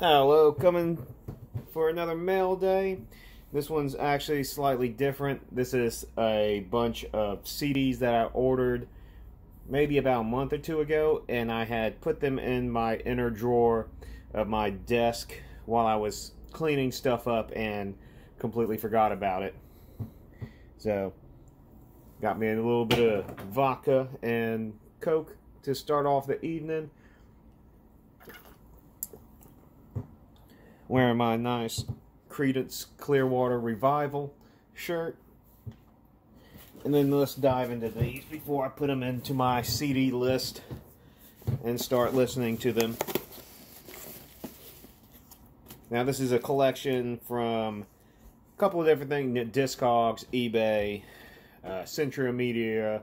Hello, coming for another mail day. This one's actually slightly different. This is a bunch of CDs that I ordered maybe about a month or two ago, and I had put them in my inner drawer of my desk while I was cleaning stuff up and completely forgot about it. So, got me a little bit of vodka and Coke to start off the evening. Wearing my nice Creedence Clearwater Revival shirt. And then let's dive into these before I put them into my CD list and start listening to them. Now, this is a collection from a couple of different things Discogs, eBay, uh, Century Media,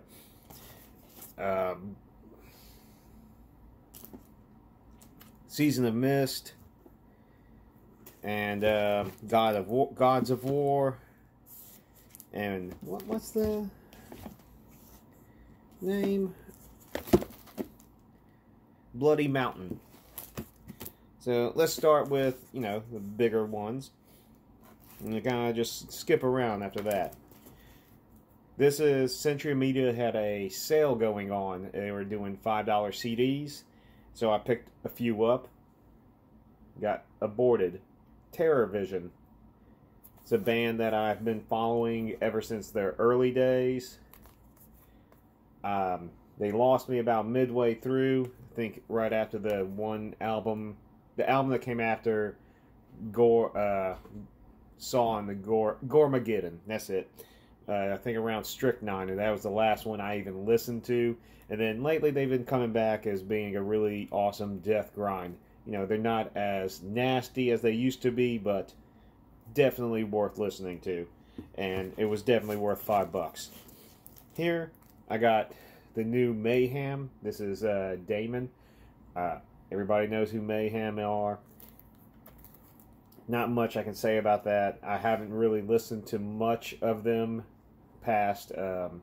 um, Season of Mist, and uh, God of War, Gods of War, and what what's the name? Bloody Mountain. So let's start with you know the bigger ones, and kind of just skip around after that. This is Century Media had a sale going on. They were doing five dollar CDs, so I picked a few up. Got aborted. TerrorVision. It's a band that I've been following ever since their early days. Um, they lost me about midway through. I think right after the one album, the album that came after Gore, uh, Saw and the Gore, Goremageddon. That's it. Uh, I think around Strychnine, and that was the last one I even listened to. And then lately, they've been coming back as being a really awesome death grind. You know, they're not as nasty as they used to be, but definitely worth listening to. And it was definitely worth five bucks. Here, I got the new Mayhem. This is uh, Daemon. Uh, everybody knows who Mayhem are. Not much I can say about that. I haven't really listened to much of them past um,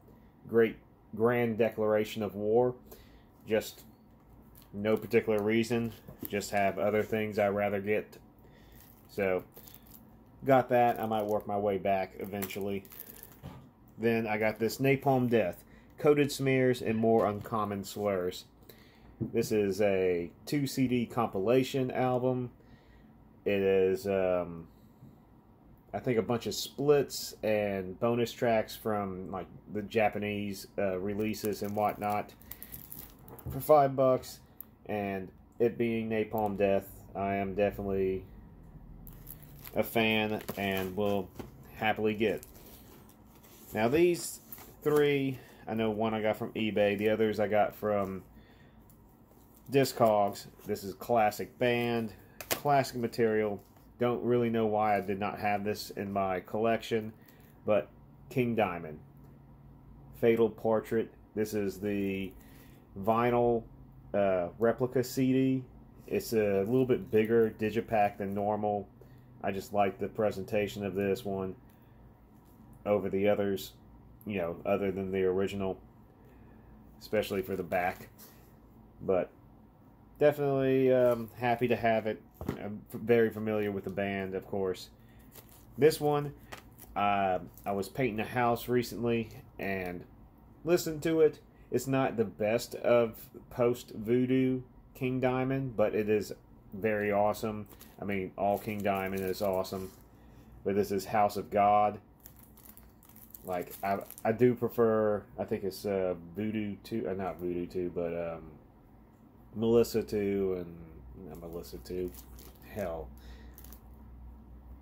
Great Grand Declaration of War. Just no particular reason. Just have other things I'd rather get. So, got that. I might work my way back eventually. Then I got this Napalm Death. Coded smears and more uncommon slurs. This is a two CD compilation album. It is, um, I think, a bunch of splits and bonus tracks from like the Japanese uh, releases and whatnot for five bucks. And it being Napalm Death, I am definitely a fan and will happily get. Now these three, I know one I got from eBay, the others I got from Discogs. This is classic band, classic material. Don't really know why I did not have this in my collection, but King Diamond, Fatal Portrait. This is the vinyl uh, replica CD. It's a little bit bigger digipack than normal. I just like the presentation of this one over the others, you know, other than the original, especially for the back. But definitely um, happy to have it. I'm very familiar with the band, of course. This one, uh, I was painting a house recently and listened to it it's not the best of post voodoo King Diamond, but it is very awesome. I mean, all King Diamond is awesome, but this is House of God. Like I, I do prefer. I think it's uh, Voodoo two, uh, not Voodoo two, but um, Melissa two and not Melissa two. Hell,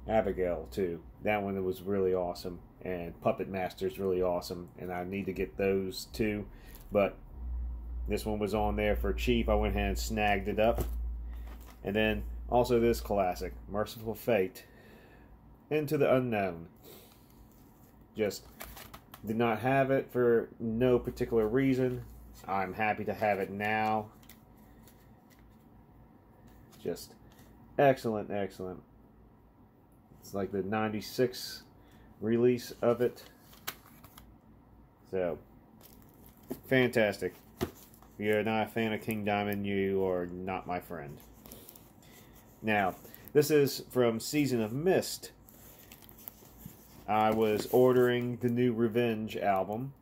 Abigail too. That one was really awesome, and Puppet Master is really awesome, and I need to get those two. But this one was on there for cheap. I went ahead and snagged it up. And then also this classic, Mercyful Fate, Into the Unknown. Just did not have it for no particular reason. I'm happy to have it now. Just excellent, excellent. It's like the 96 release of it. So, fantastic. If you're not a fan of King Diamond, you are not my friend. Now, this is from Season of Mist. I was ordering the new Revenge album.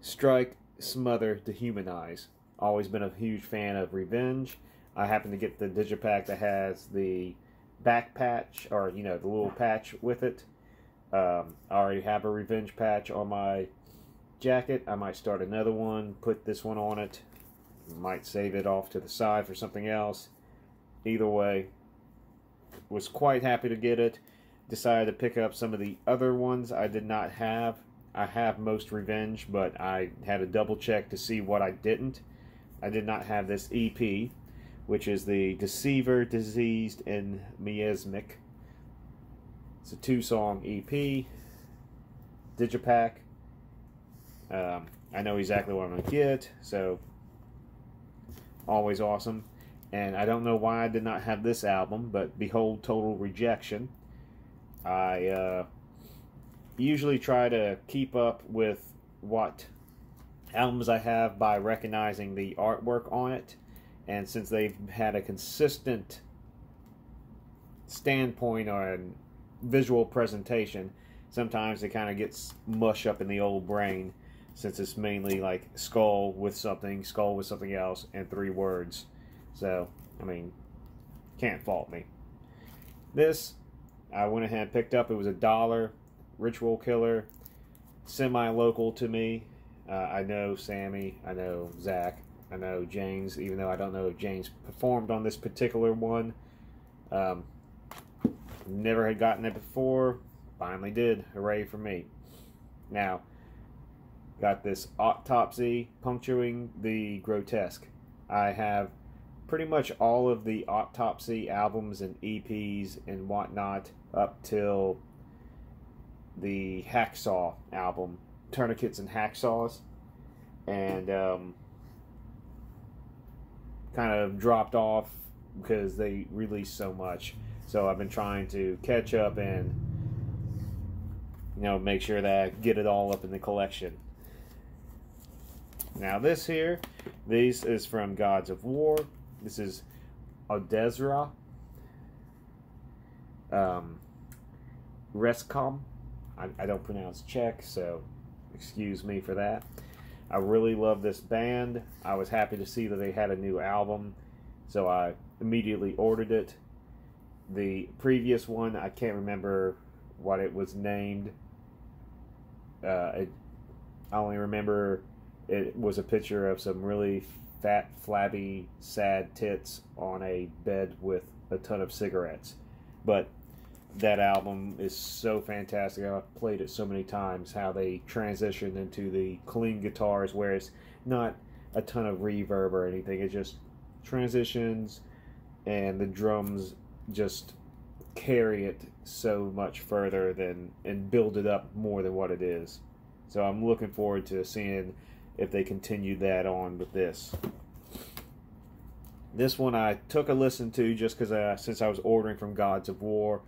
Strike, Smother, Dehumanize. Always been a huge fan of Revenge. I happen to get the digipack that has the back patch, or, you know, the little patch with it. Um, I already have a Revenge patch on my jacket. I might start another one, put this one on it. Might save it off to the side for something else. Either way, was quite happy to get it. Decided to pick up some of the other ones I did not have. I have most Revenge, but I had a double check to see what I didn't. I did not have this EP, which is the Deceiver, Diseased, and Miasmic. It's a two song EP, Digipack. Um, I know exactly what I'm going to get, so always awesome. And I don't know why I did not have this album, but Behold Total Rejection. I uh, usually try to keep up with what albums I have by recognizing the artwork on it. And since they've had a consistent standpoint on visual presentation, sometimes it kind of gets mush up in the old brain since it's mainly like skull with something, skull with something else, and three words. So, I mean, can't fault me. This, I went ahead and picked up. It was a dollar. Ritual Killer, semi-local to me. Uh, I know Sammy. I know Zach. I know James, even though I don't know if James performed on this particular one. Um, never had gotten it before. Finally did. Hooray for me. Now, got this autopsy puncturing the grotesque. I have pretty much all of the autopsy albums and EPs and whatnot up till the Hacksaw album, Tourniquets and Hacksaws, and um, kind of dropped off because they released so much. So I've been trying to catch up and you know make sure that I get it all up in the collection. Now this here, this is from Gods of War. This is Odezra. Um, Rescom. I, I don't pronounce Czech, so excuse me for that. I really love this band. I was happy to see that they had a new album, so I immediately ordered it. The previous one, I can't remember what it was named. Uh, it, I only remember it was a picture of some really fat, flabby, sad tits on a bed with a ton of cigarettes. But that album is so fantastic. I've played it so many times. How they transition into the clean guitars, where it's not a ton of reverb or anything. It just transitions, and the drums just carry it so much further than and build it up more than what it is. So I'm looking forward to seeing if they continue that on with this. This one I took a listen to just because since I was ordering from Gods of War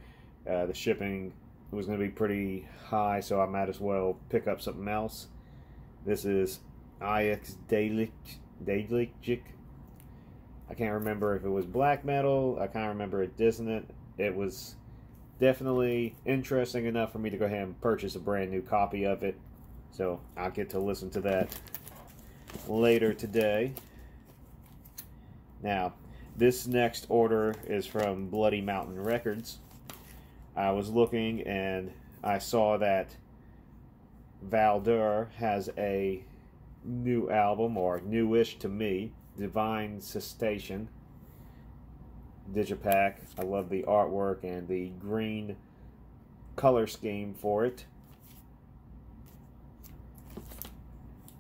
uh, the shipping was going to be pretty high, so I might as well pick up something else. This is IX Dailic, I can't remember if it was black metal. I can't remember it dissonant. It was definitely interesting enough for me to go ahead and purchase a brand new copy of it. So I'll get to listen to that later today. Now, this next order is from Bloody Mountain Records. I was looking and I saw that Valdur has a new album, or newish to me, Divine Cessation Digipack. I love the artwork and the green color scheme for it.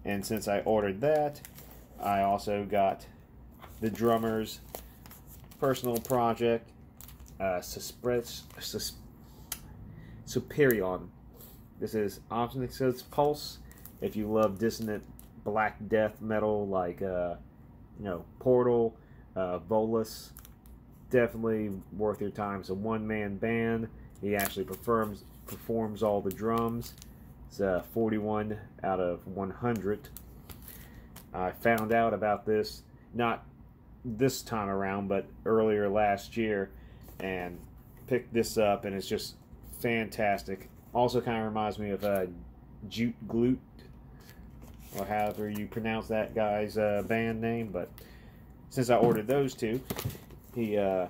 And since I ordered that, I also got the drummer's personal project, uh, Suspres, Sus Superion. This is Omnix's Pulse. If you love dissonant black death metal like uh, you know Portal, uh, Volus, definitely worth your time. It's a one-man band. He actually performs performs all the drums. It's a 41 out of 100. I found out about this not this time around, but earlier last year, and picked this up, and it's just fantastic. Also, kind of reminds me of uh, Jute Gyte, or however you pronounce that guy's uh, band name. But since I ordered those two, he uh,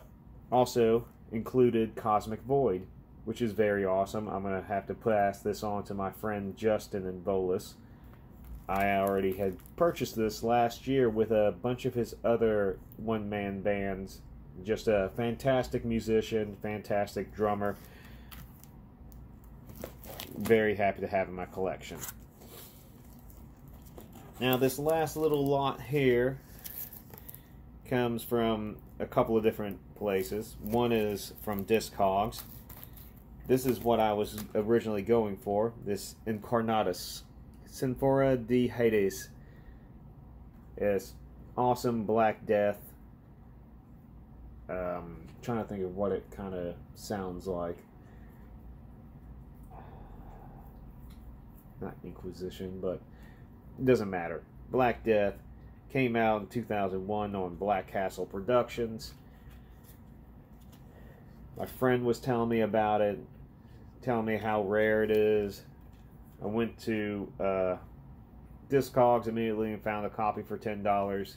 also included Cosmic Void, which is very awesome. I'm going to have to pass this on to my friend Justin and Bolus. I already had purchased this last year with a bunch of his other one man bands. Just a fantastic musician, fantastic drummer. Very happy to have in my collection. Now, this last little lot here comes from a couple of different places. One is from Discogs. This is what I was originally going for. This Incarnatus Sinfora de Hades. It's awesome Black Death. Um, trying to think of what it kind of sounds like. Not Inquisition, but doesn't matter. Black Death came out in 2001 on Black Castle Productions. My friend was telling me about it, telling me how rare it is. I went to uh, Discogs immediately and found a copy for ten dollars,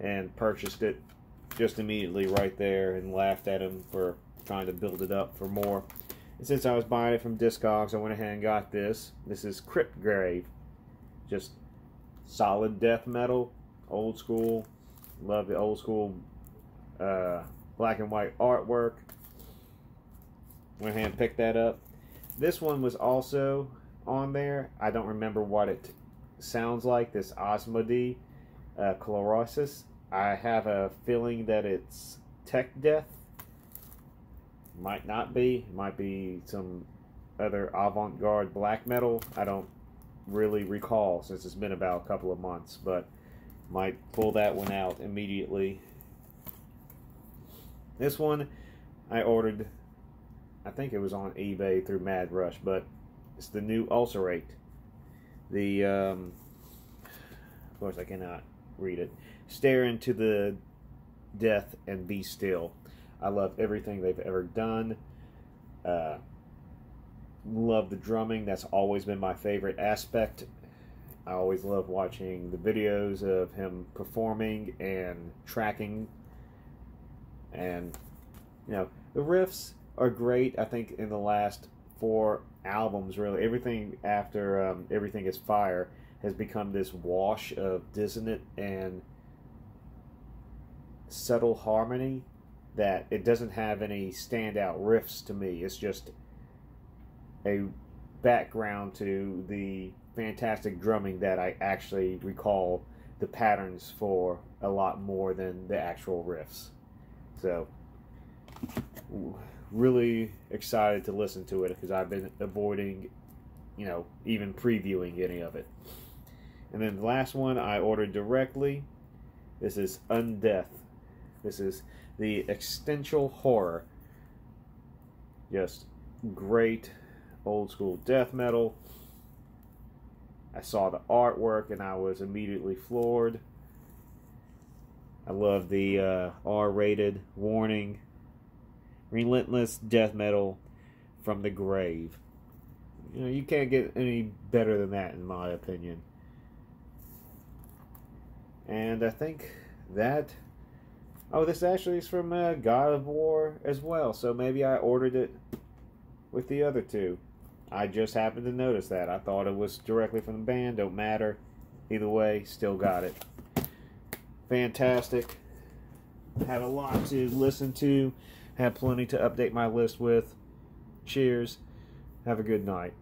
and purchased it just immediately right there, and laughed at him for trying to build it up for more. And since I was buying it from Discogs, I went ahead and got this. This is Crypt Grave, just solid death metal, old school. Love the old school uh, black and white artwork. Went ahead and picked that up. This one was also on there. I don't remember what it sounds like, this Osmodee uh, Chlorosis. I have a feeling that it's tech death. Might not be. Might be some other avant-garde black metal. I don't really recall since it's been about a couple of months, but might pull that one out immediately. This one I ordered, I think it was on eBay through Mad Rush, but it's the new Ulcerate. The, um, of course, I cannot read it. Stare into the death and be still. I love everything they've ever done. Uh, love the drumming. That's always been my favorite aspect. I always love watching the videos of him performing and tracking. And, you know, the riffs are great. I think in the last four albums really everything after um, everything is fire has become this wash of dissonant and subtle harmony that it doesn't have any standout riffs to me it's just a background to the fantastic drumming that I actually recall the patterns for a lot more than the actual riffs so really excited to listen to it because I've been avoiding, you know, even previewing any of it. And then the last one I ordered directly. This is Undeath. This is the existential horror. Just great old school death metal. I saw the artwork and I was immediately floored. I love the uh, R rated warning relentless death metal from the grave. You know, you can't get any better than that, in my opinion. And I think that. Oh, this actually is from uh, God of War as well, so maybe I ordered it with the other two. I just happened to notice that. I thought it was directly from the band, don't matter. Either way, still got it. Fantastic. Have a lot to listen to. Have plenty to update my list with. Cheers. Have a good night.